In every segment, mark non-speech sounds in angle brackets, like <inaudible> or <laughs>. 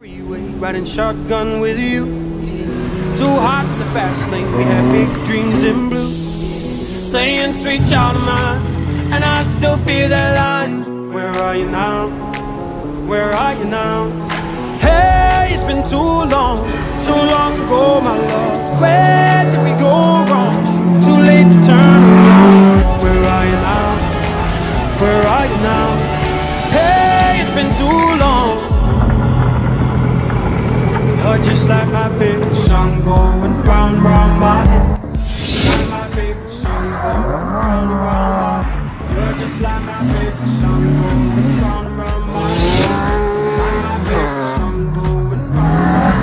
Freeway, riding shotgun with you. Two hearts in the fast lane, we had big dreams in blue. Playing sweet child of mine, and I still feel that line. Where are you now? Where are you now? Hey, it's been too long, too long ago, my love. Where did we go wrong? Too late to turn around. Where are you now? Where are you now? Hey, it's been too long. Just like my favorite song going round round my head. Like my favorite song going round round my head. You're just like my favorite song going round round my head. Like my favorite song going round.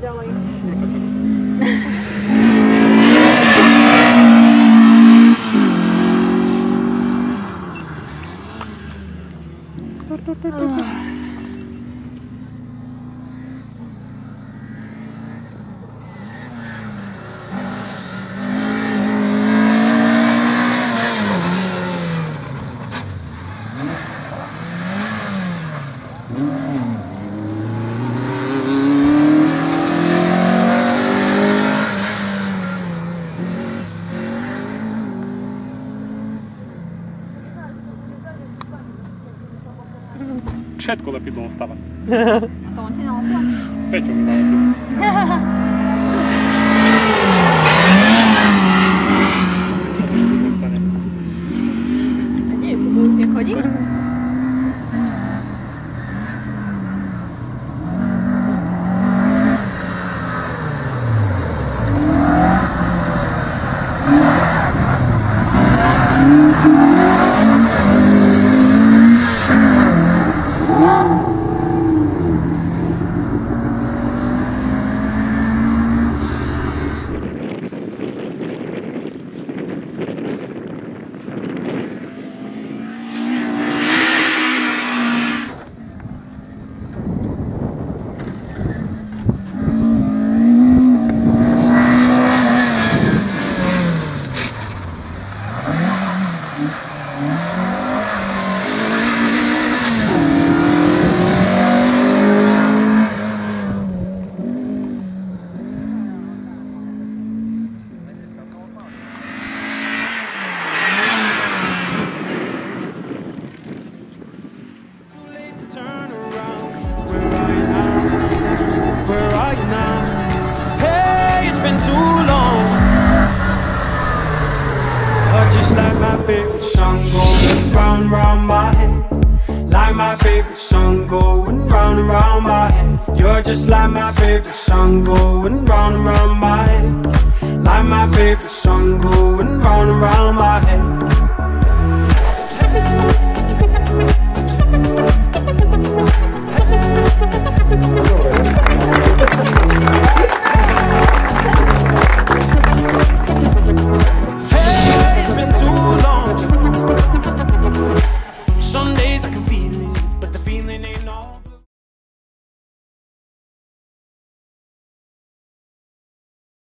Dobra, <laughs> všetko lepidlo ostávať. <laughs> Peťo mi dal. <laughs> Too just like my favorite song going round and round my head. Like my favorite song going round and round my head.